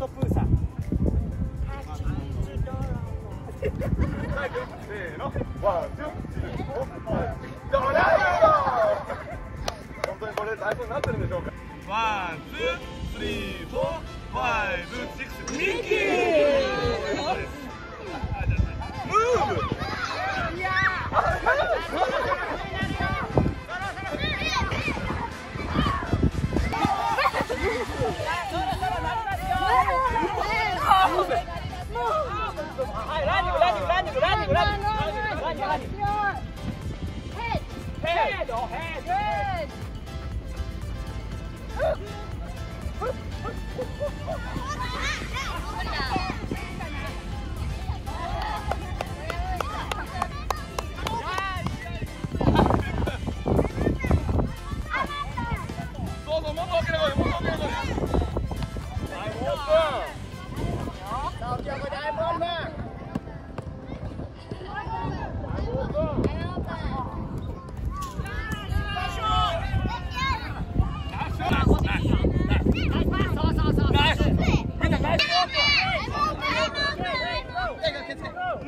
トプーさん。本当にこれになってるんでしょうかワンツースリー running, running, running, running, running, running, running, running. Head. Head, oh head. Good.